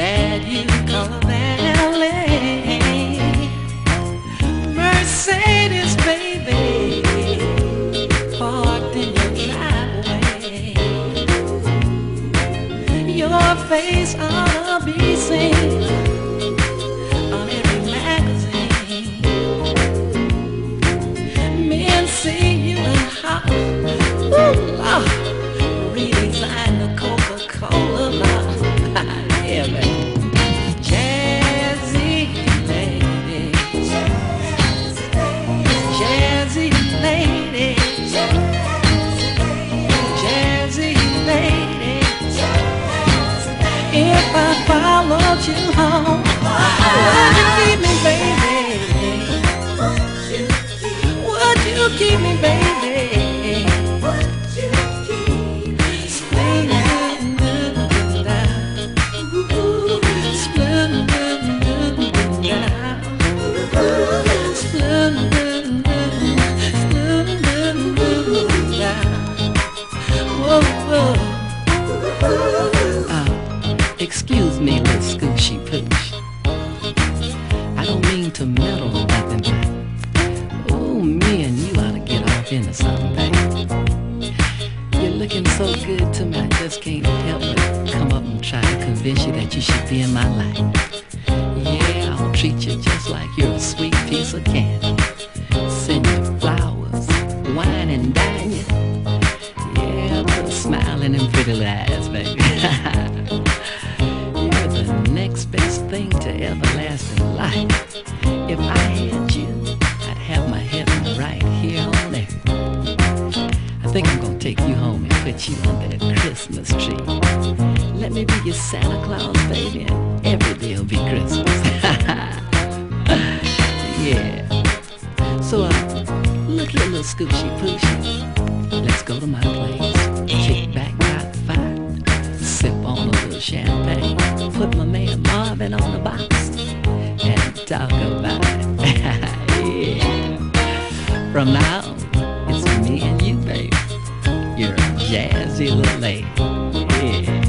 that you call valet. Mercedes, baby, parked in your driveway. Your face ought to be seen to meddle or nothing, oh, me and you ought to get off into something, baby. You're looking so good to me, I just can't help but come up and try to convince you that you should be in my life. Yeah, I'll treat you just like you're a sweet piece of candy. Send you flowers, wine and dine you. Yeah, put a in them pretty little eyes, baby. You're the next best thing to everlasting life. If I had you, I'd have my heaven right here on earth. I think I'm gonna take you home and put you under that Christmas tree. Let me be your Santa Claus, baby, and every day will be Christmas. yeah. So, uh, look here, little scooshy pooshy. Let's go to my place. Kick back by the. Sip on a little champagne. Put my man Marvin on the box. Talk about yeah. From now it's me and you, baby. You're a jazzy little lady. Yeah.